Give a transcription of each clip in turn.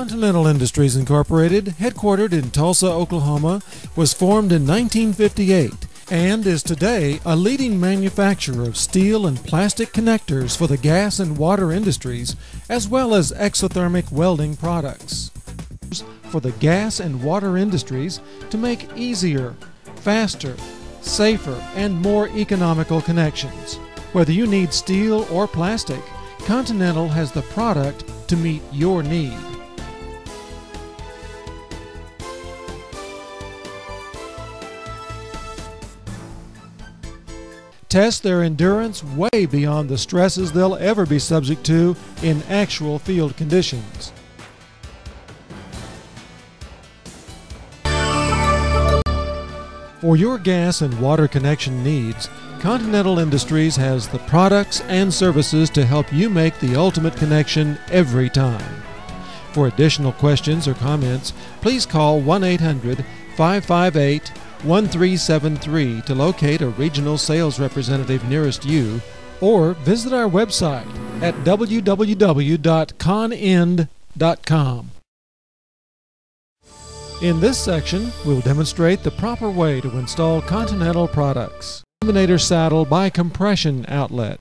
Continental Industries Incorporated, headquartered in Tulsa, Oklahoma, was formed in 1958 and is today a leading manufacturer of steel and plastic connectors for the gas and water industries, as well as exothermic welding products. For the gas and water industries to make easier, faster, safer, and more economical connections. Whether you need steel or plastic, Continental has the product to meet your need. Test their endurance way beyond the stresses they'll ever be subject to in actual field conditions. For your gas and water connection needs, Continental Industries has the products and services to help you make the ultimate connection every time. For additional questions or comments, please call 1 800 558 1373 to locate a regional sales representative nearest you or visit our website at www.conind.com. In this section, we'll demonstrate the proper way to install Continental products. Eliminator saddle by compression outlet.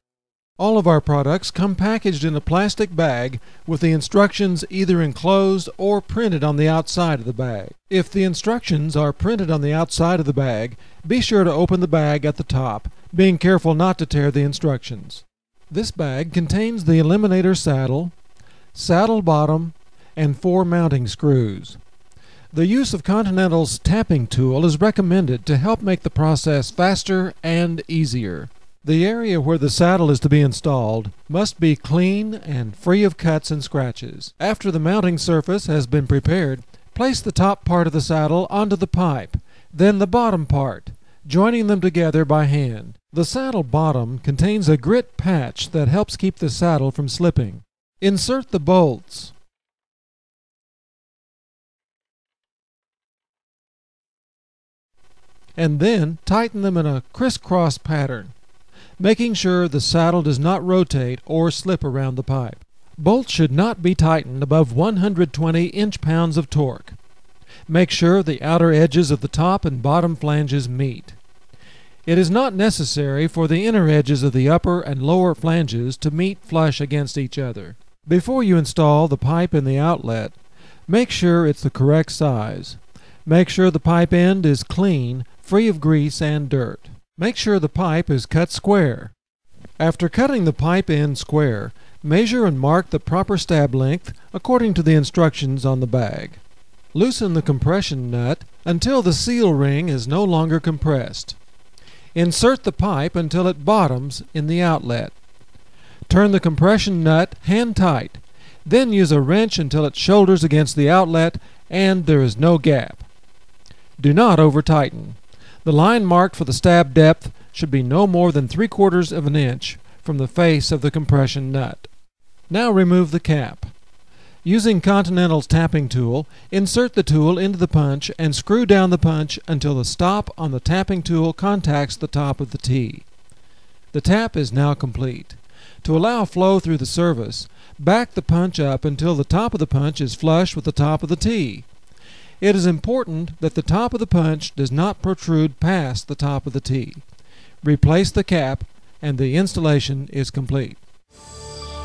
All of our products come packaged in a plastic bag with the instructions either enclosed or printed on the outside of the bag. If the instructions are printed on the outside of the bag, be sure to open the bag at the top, being careful not to tear the instructions. This bag contains the eliminator saddle, saddle bottom, and four mounting screws. The use of Continental's tapping tool is recommended to help make the process faster and easier. The area where the saddle is to be installed must be clean and free of cuts and scratches. After the mounting surface has been prepared, place the top part of the saddle onto the pipe, then the bottom part, joining them together by hand. The saddle bottom contains a grit patch that helps keep the saddle from slipping. Insert the bolts. and then tighten them in a crisscross pattern, making sure the saddle does not rotate or slip around the pipe. Bolts should not be tightened above 120 inch-pounds of torque. Make sure the outer edges of the top and bottom flanges meet. It is not necessary for the inner edges of the upper and lower flanges to meet flush against each other. Before you install the pipe in the outlet, make sure it's the correct size. Make sure the pipe end is clean free of grease and dirt. Make sure the pipe is cut square. After cutting the pipe end square, measure and mark the proper stab length according to the instructions on the bag. Loosen the compression nut until the seal ring is no longer compressed. Insert the pipe until it bottoms in the outlet. Turn the compression nut hand tight, then use a wrench until it shoulders against the outlet and there is no gap. Do not over tighten. The line marked for the stab depth should be no more than 3 quarters of an inch from the face of the compression nut. Now remove the cap. Using Continental's tapping tool, insert the tool into the punch and screw down the punch until the stop on the tapping tool contacts the top of the T. The tap is now complete. To allow flow through the service, back the punch up until the top of the punch is flush with the top of the T. It is important that the top of the punch does not protrude past the top of the T. Replace the cap and the installation is complete.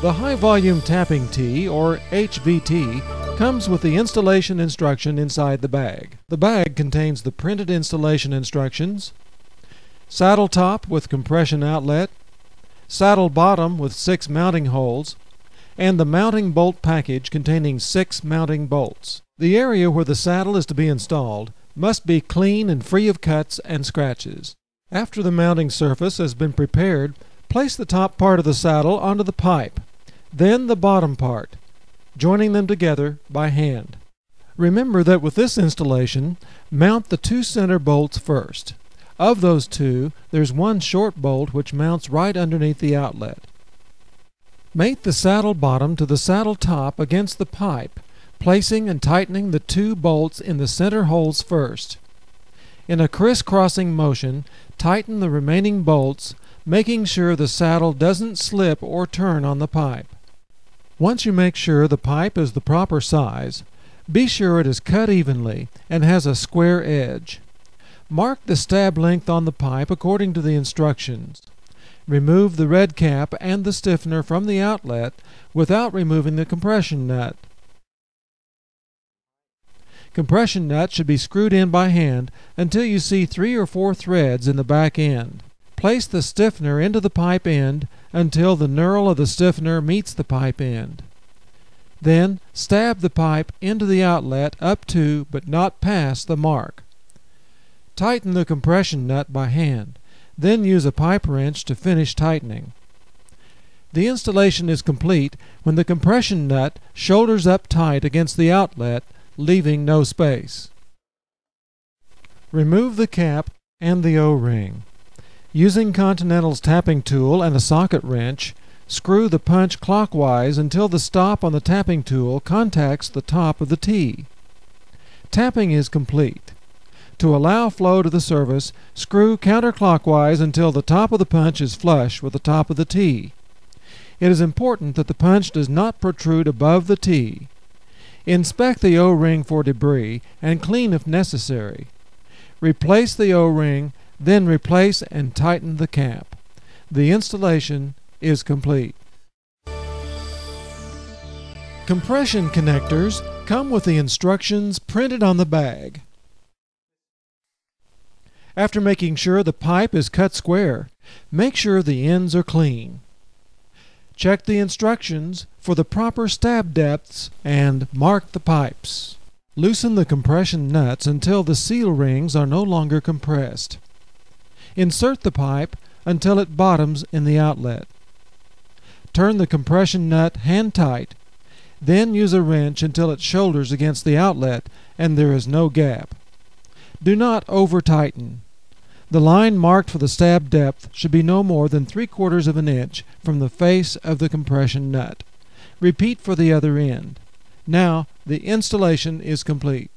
The High Volume Tapping T, or HVT, comes with the installation instruction inside the bag. The bag contains the printed installation instructions, saddle top with compression outlet, saddle bottom with six mounting holes, and the mounting bolt package containing six mounting bolts. The area where the saddle is to be installed must be clean and free of cuts and scratches. After the mounting surface has been prepared, place the top part of the saddle onto the pipe, then the bottom part, joining them together by hand. Remember that with this installation, mount the two center bolts first. Of those two, there's one short bolt which mounts right underneath the outlet. Mate the saddle bottom to the saddle top against the pipe placing and tightening the two bolts in the center holes first. In a crisscrossing motion, tighten the remaining bolts, making sure the saddle doesn't slip or turn on the pipe. Once you make sure the pipe is the proper size, be sure it is cut evenly and has a square edge. Mark the stab length on the pipe according to the instructions. Remove the red cap and the stiffener from the outlet without removing the compression nut. Compression nut should be screwed in by hand until you see three or four threads in the back end. Place the stiffener into the pipe end until the knurl of the stiffener meets the pipe end. Then stab the pipe into the outlet up to but not past the mark. Tighten the compression nut by hand, then use a pipe wrench to finish tightening. The installation is complete when the compression nut shoulders up tight against the outlet, leaving no space. Remove the cap and the O-ring. Using Continental's tapping tool and a socket wrench, screw the punch clockwise until the stop on the tapping tool contacts the top of the T. Tapping is complete. To allow flow to the surface, screw counterclockwise until the top of the punch is flush with the top of the T. It is important that the punch does not protrude above the T. Inspect the O-ring for debris and clean if necessary. Replace the O-ring then replace and tighten the cap. The installation is complete. Compression connectors come with the instructions printed on the bag. After making sure the pipe is cut square, make sure the ends are clean. Check the instructions for the proper stab depths and mark the pipes. Loosen the compression nuts until the seal rings are no longer compressed. Insert the pipe until it bottoms in the outlet. Turn the compression nut hand tight, then use a wrench until it shoulders against the outlet and there is no gap. Do not over tighten. The line marked for the stab depth should be no more than three quarters of an inch from the face of the compression nut. Repeat for the other end. Now the installation is complete.